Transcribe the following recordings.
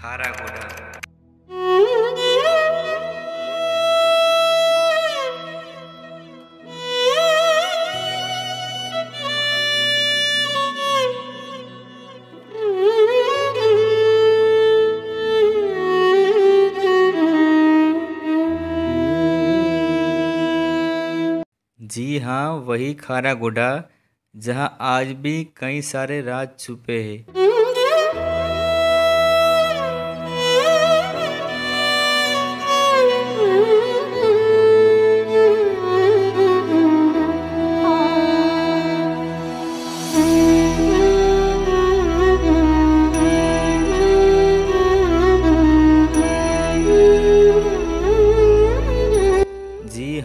खारा गोड़ा जी हाँ वही खारा गोड़ा जहाँ आज भी कई सारे राज छुपे हैं।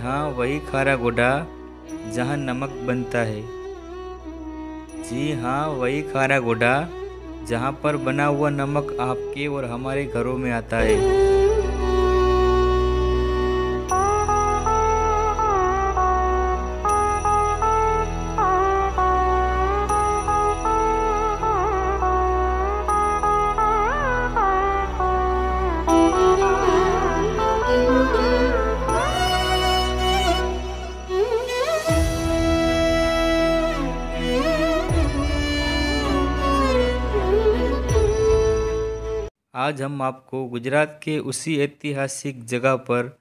हाँ वही खारा गोड़ा जहाँ नमक बनता है। जी हाँ वही खारा गोड़ा जहाँ पर बना हुआ नमक आपके और हमारे घरों में आता है। आज हम आपको गुजरात के उसी ऐतिहासिक जगह पर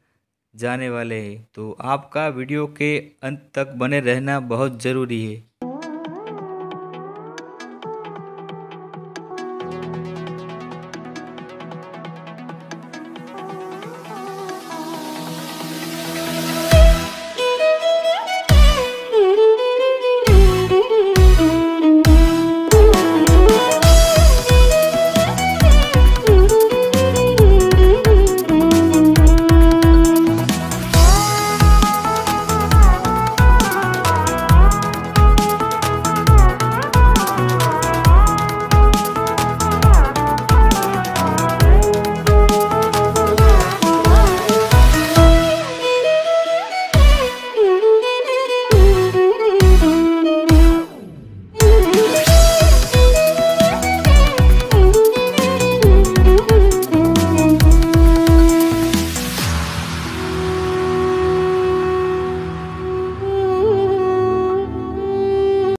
जाने वाले हैं। तो आपका वीडियो के अंत तक बने रहना बहुत ज़रूरी है।